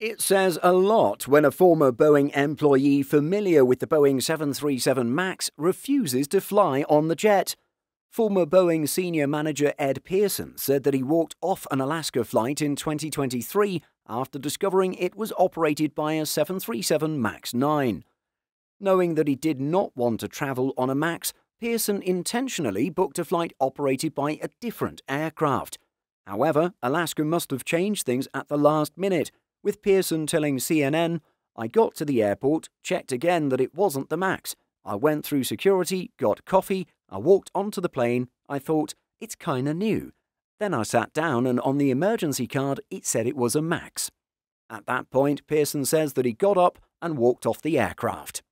It says a lot when a former Boeing employee familiar with the Boeing 737 MAX refuses to fly on the jet. Former Boeing senior manager Ed Pierson said that he walked off an Alaska flight in 2023 after discovering it was operated by a 737 MAX 9. Knowing that he did not want to travel on a MAX, Pierson intentionally booked a flight operated by a different aircraft. However, Alaska must have changed things at the last minute with Pierson telling CNN, I got to the airport, checked again that it wasn't the MAX. I went through security, got coffee, I walked onto the plane, I thought, it's kinda new. Then I sat down and on the emergency card it said it was a MAX. At that point, Pierson says that he got up and walked off the aircraft.